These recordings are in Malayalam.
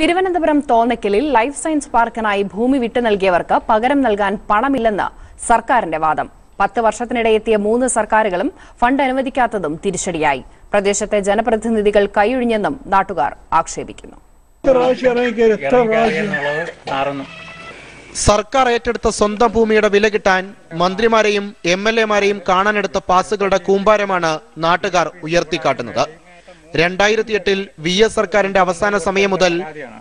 തിരുവനന്തപുരം തോന്നക്കലിൽ ലൈഫ് സയൻസ് പാർക്കിനായി ഭൂമി വിട്ടു നൽകിയവർക്ക് പകരം നൽകാൻ പണമില്ലെന്ന് സർക്കാരിന്റെ വാദം. പത്ത് വർഷത്തിനിടെ എത്തിയ മൂന്ന് സർക്കാരുകളും ഫണ്ട് അനുവദിക്കാത്തതും തിരിച്ചടിയായി. പ്രദേശത്തെ ജനപ്രതിനിധികൾ കൈയൊഴിഞ്ഞെന്നും നാട്ടുകാർ ആക്ഷേപിക്കുന്നു. സർക്കാർ ഏറ്റെടുത്ത സ്വന്തം ഭൂമിയുടെ വില കിട്ടാൻ മന്ത്രിമാരെയും എം എൽ എമാരെയും കാണാനെടുത്ത പാസുകളുടെ കൂമ്പാരമാണ് നാട്ടുകാർ ഉയർത്തിക്കാട്ടുന്നത്. രണ്ടായിരത്തി എട്ടിൽ വി എസ് സർക്കാരിന്റെ അവസാന സമയം മുതൽ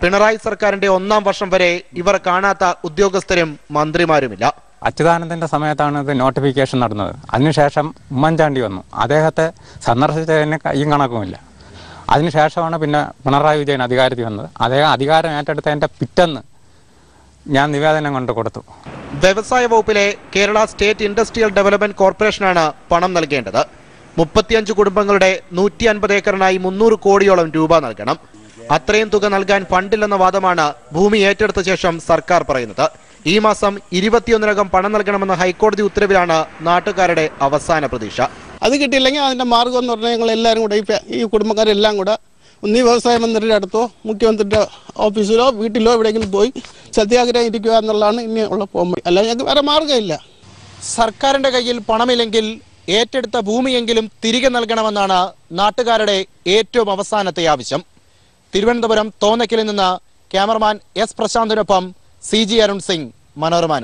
പിണറായി സർക്കാരിന്റെ ഒന്നാം വർഷം വരെ ഇവർ കാണാത്ത ഉദ്യോഗസ്ഥരും മന്ത്രിമാരുമില്ല. അച്യുതാനന്ദന്റെ സമയത്താണ് ഇത് നോട്ടിഫിക്കേഷൻ നടന്നത്. അതിനുശേഷം ഉമ്മൻചാണ്ടി വന്നു. അദ്ദേഹത്തെ സന്ദർശിച്ചതിന് കയ്യും കണക്കുമില്ല. അതിനുശേഷമാണ് പിന്നെ പിണറായി വിജയൻ അധികാരത്തിൽ വന്നത്. അദ്ദേഹം അധികാരം ഏറ്റെടുത്തതിന്റെ പിറ്റെന്ന് ഞാൻ നിവേദനം കൊണ്ട് കൊടുത്തു. വ്യവസായ വകുപ്പിലെ കേരള സ്റ്റേറ്റ് ഇൻഡസ്ട്രിയൽ ഡെവലപ്മെന്റ് കോർപ്പറേഷനാണ് പണം നൽകേണ്ടത്. മുപ്പത്തിയഞ്ച് കുടുംബങ്ങളുടെ നൂറ്റി അൻപത് ഏക്കറിനായി മുന്നൂറ് കോടിയോളം രൂപ നൽകണം. അത്രയും തുക നൽകാൻ ഫണ്ടില്ലെന്ന വാദമാണ് ഭൂമി ഏറ്റെടുത്ത ശേഷം സർക്കാർ പറയുന്നത്. ഈ മാസം ഇരുപത്തിയൊന്നിനകം പണം നൽകണമെന്ന ഹൈക്കോടതി ഉത്തരവിലാണ് നാട്ടുകാരുടെ അവസാന പ്രതീക്ഷ. അത് കിട്ടിയില്ലെങ്കിൽ അതിന്റെ മാർഗം എന്ന് പറഞ്ഞാൽ ഞങ്ങൾ എല്ലാവരും കൂടെ ഈ കുടുംബക്കാരെല്ലാം കൂടെ ഒന്നീ വ്യവസായ മന്ത്രിയുടെ അടുത്തോ മുഖ്യമന്ത്രിയുടെ ഓഫീസിലോ വീട്ടിലോ എവിടെയെങ്കിലും പോയി സത്യാഗ്രഹം ഇരിക്കുക എന്നുള്ളതാണ് ഇനി ഉള്ള പോകുമ്പോൾ അല്ലാതെ ഞങ്ങൾക്ക് വേറെ മാർഗമില്ല സർക്കാരിന്റെ കയ്യിൽ പണമില്ലെങ്കിൽ ഏറ്റെടുത്ത ഭൂമിയെങ്കിലും തിരികെ നൽകണമെന്നാണ് നാട്ടുകാരുടെ ഏറ്റവും അവസാനത്തെ ആവശ്യം. തിരുവനന്തപുരം തോന്നക്കലിൽ നിന്ന് ക്യാമറമാൻ എസ് പ്രശാന്തിനൊപ്പം സി ജി അരുൺ സിംഗ് മനോരമ